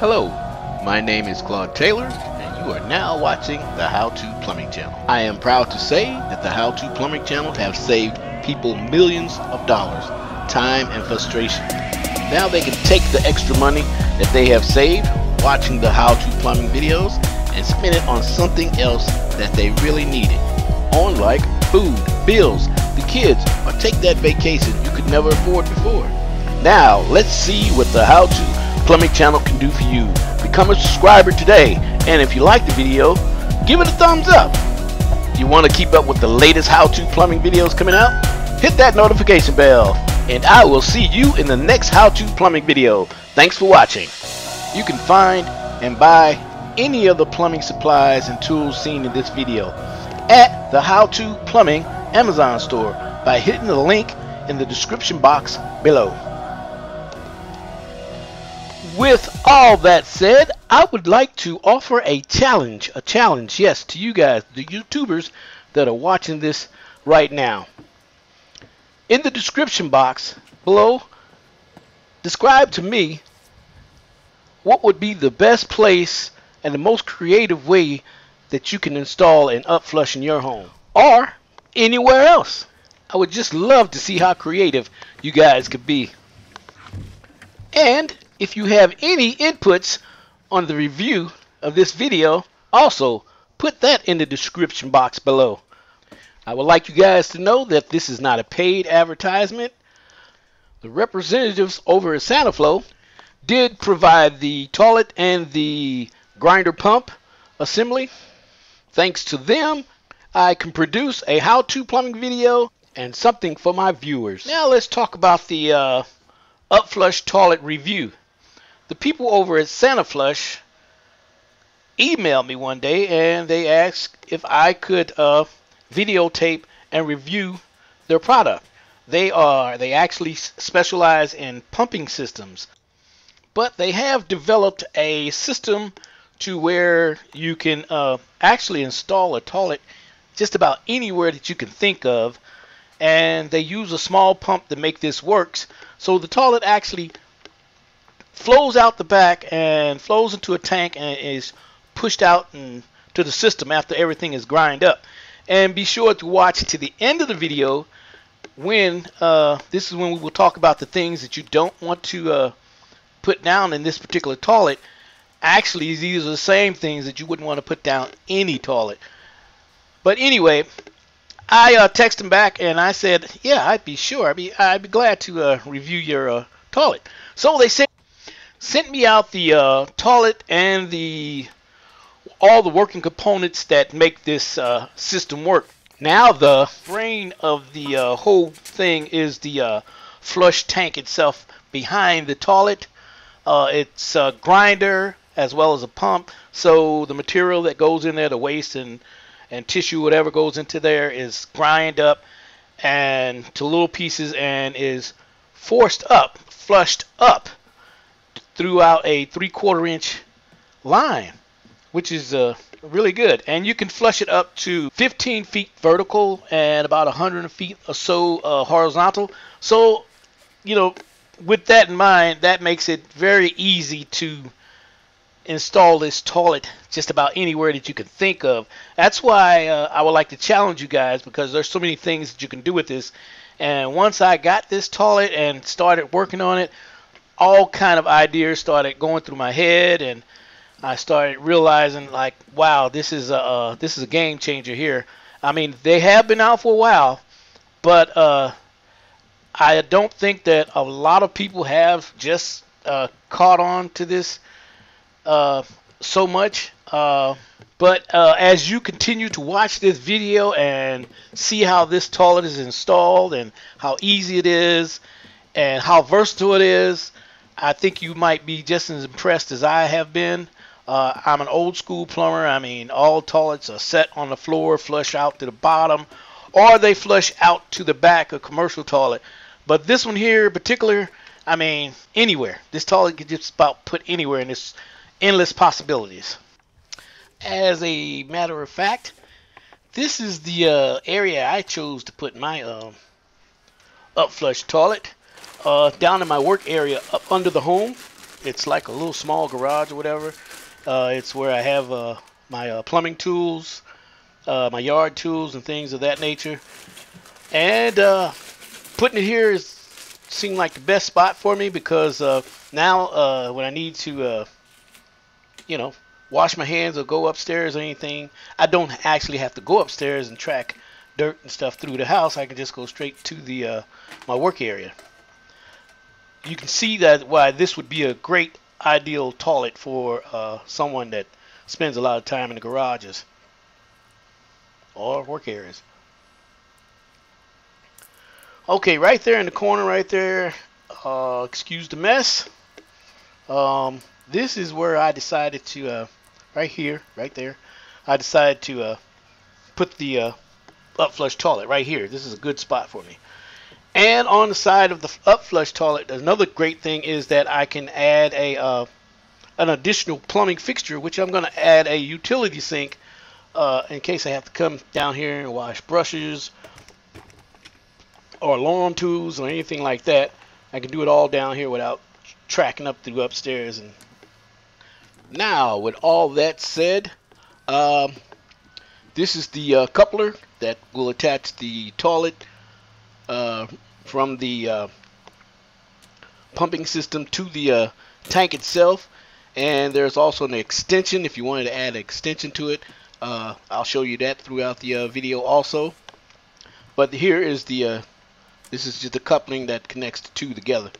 Hello, my name is Claude Taylor, and you are now watching the How To Plumbing Channel. I am proud to say that the How To Plumbing Channel have saved people millions of dollars, time and frustration. Now they can take the extra money that they have saved watching the How To Plumbing videos and spend it on something else that they really needed. On like food, bills, the kids, or take that vacation you could never afford before. Now, let's see what the How To Plumbing channel can do for you. Become a subscriber today, and if you like the video, give it a thumbs up. You want to keep up with the latest how-to plumbing videos coming out? Hit that notification bell, and I will see you in the next how-to plumbing video. Thanks for watching. You can find and buy any of the plumbing supplies and tools seen in this video at the How To Plumbing Amazon store by hitting the link in the description box below. With all that said, I would like to offer a challenge, a challenge, yes, to you guys, the YouTubers that are watching this right now. In the description box below, describe to me what would be the best place and the most creative way that you can install an upflush in your home or anywhere else. I would just love to see how creative you guys could be. And if you have any inputs on the review of this video, also put that in the description box below. I would like you guys to know that this is not a paid advertisement. The representatives over at Saniflo did provide the toilet and the grinder pump assembly. Thanks to them, I can produce a how-to plumbing video and something for my viewers. Now let's talk about the uh, Upflush toilet review the people over at Sanoflush emailed me one day and they asked if I could uh, videotape and review their product. They are they actually specialize in pumping systems, but they have developed a system to where you can uh, actually install a toilet just about anywhere that you can think of, and they use a small pump to make this works. So the toilet actually flows out the back and flows into a tank and is pushed out and to the system after everything is grind up. And be sure to watch to the end of the video when uh, this is when we will talk about the things that you don't want to uh, put down in this particular toilet. Actually, these are the same things that you wouldn't want to put down any toilet. But anyway, I uh, texted him back and I said, yeah, I'd be sure. I'd be, I'd be glad to uh, review your uh, toilet. So they said sent me out the uh, toilet and the all the working components that make this uh, system work. Now the brain of the uh, whole thing is the uh, flush tank itself behind the toilet. Uh, it's a grinder as well as a pump. So the material that goes in there, the waste and and tissue, whatever goes into there, is grind up and to little pieces and is forced up, flushed up throughout a three quarter inch line, which is uh, really good. And you can flush it up to 15 feet vertical and about 100 feet or so uh, horizontal. So, you know, with that in mind, that makes it very easy to install this toilet just about anywhere that you can think of. That's why uh, I would like to challenge you guys because there's so many things that you can do with this. And once I got this toilet and started working on it, all kind of ideas started going through my head, and I started realizing like, wow, this is a uh, this is a game changer here. I mean, they have been out for a while, but uh, I don't think that a lot of people have just uh, caught on to this uh, so much. Uh, but uh, as you continue to watch this video and see how this toilet is installed and how easy it is and how versatile it is, I think you might be just as impressed as I have been. Uh, I'm an old school plumber. I mean, all toilets are set on the floor, flush out to the bottom, or they flush out to the back, a commercial toilet. But this one here in particular, I mean, anywhere. This toilet can just about put anywhere, and it's endless possibilities. As a matter of fact, this is the uh, area I chose to put my uh, upflush toilet uh, down in my work area up under the home. It's like a little small garage or whatever. Uh, it's where I have uh, my uh, plumbing tools, uh, my yard tools, and things of that nature. And uh, putting it here is seemed like the best spot for me because now when I need to, you know, wash my hands or go upstairs or anything, I don't actually have to go upstairs and track dirt and stuff through the house. I can just go straight to the my work area you can see that why this would be a great ideal toilet for uh, someone that spends a lot of time in the garages or work areas. Okay, right there in the corner, right there, uh, excuse the mess. Um, this is where I decided to, uh, right here, right there, I decided to uh, put the uh, up flush toilet right here. This is a good spot for me. And on the side of the up flush toilet, another great thing is that I can add a uh, an additional plumbing fixture, which I'm going to add a utility sink uh, in case I have to come down here and wash brushes or lawn tools or anything like that. I can do it all down here without tracking up through upstairs. And now, with all that said, um, this is the uh, coupler that will attach the toilet uh, from the uh, pumping system to the uh, tank itself. And there's also an extension if you wanted to add an extension to it uh, I'll show you that throughout the uh, video also. But here is the uh, this is just the coupling that connects the two together.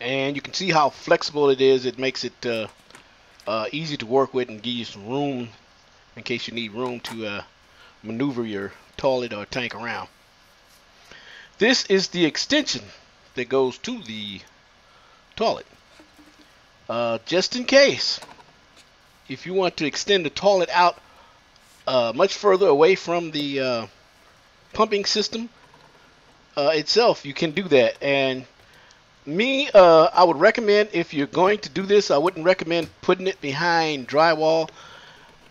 And you can see how flexible it is. It makes it easy to work with and give you some room in case you need room to maneuver your toilet or tank around. This is the extension that goes to the toilet. Uh, just in case, if you want to extend the toilet out uh, much further away from the uh, pumping system uh, itself, you can do that. And me, uh, I would recommend if you're going to do this, I wouldn't recommend putting it behind drywall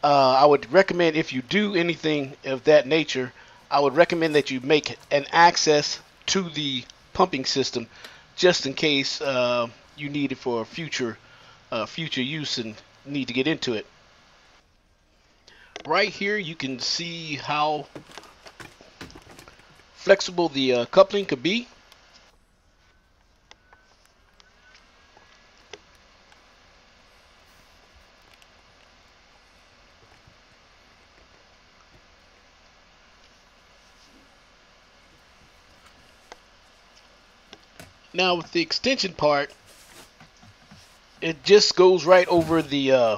uh, I would recommend if you do anything of that nature, I would recommend that you make an access to the pumping system just in case uh, you need it for future uh, future use and need to get into it. Right here you can see how flexible the uh, coupling could be. Now with the extension part, it just goes right over the, uh,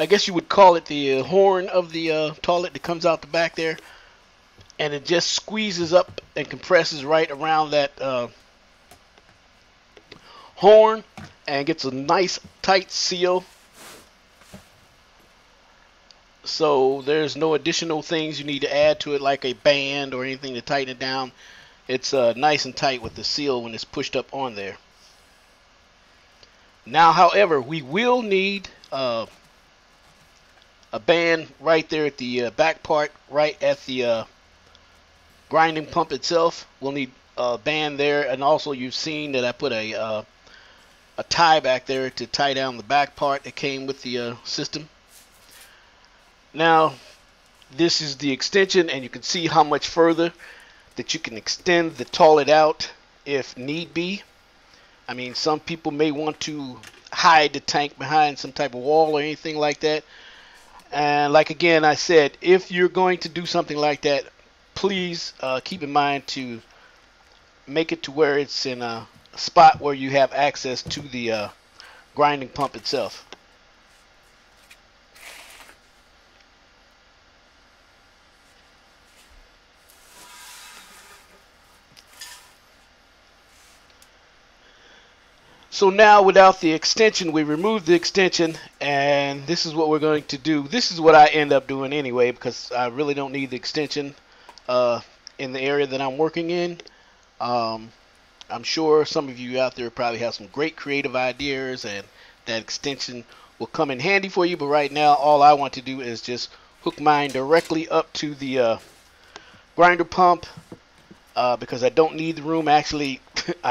I guess you would call it the uh, horn of the uh, toilet that comes out the back there. And it just squeezes up and compresses right around that uh, horn and gets a nice tight seal. So there's no additional things you need to add to it like a band or anything to tighten it down it's uh, nice and tight with the seal when it's pushed up on there. Now, however, we will need uh, a band right there at the uh, back part, right at the uh, grinding pump itself. We'll need a band there, and also you've seen that I put a uh, a tie back there to tie down the back part that came with the uh, system. Now, this is the extension, and you can see how much further that you can extend the toilet out if need be. I mean, some people may want to hide the tank behind some type of wall or anything like that. And like again, I said, if you're going to do something like that, please uh, keep in mind to make it to where it's in a spot where you have access to the uh, grinding pump itself. So now without the extension, we remove the extension and this is what we're going to do. This is what I end up doing anyway because I really don't need the extension uh, in the area that I'm working in. Um, I'm sure some of you out there probably have some great creative ideas and that extension will come in handy for you. But right now, all I want to do is just hook mine directly up to the uh, grinder pump uh, because I don't need the room. Actually, I